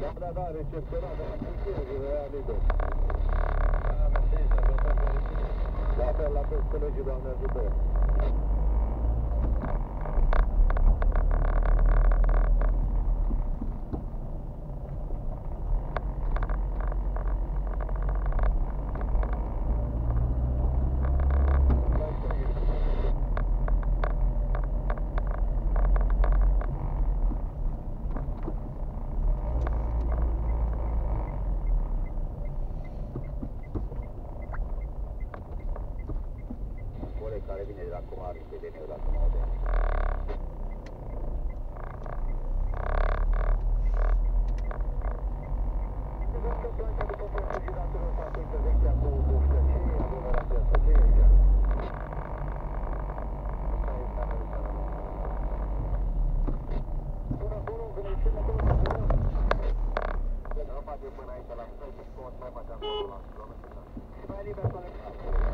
Da, da, da, recepționat, de la putere, de amigo. La fel, la fel, să legi, Doamne ajută. care vine de la Comar, pe de la Comar. Până aici la 10 și 9 mai băteam 1 la kilometru. Și mai liber,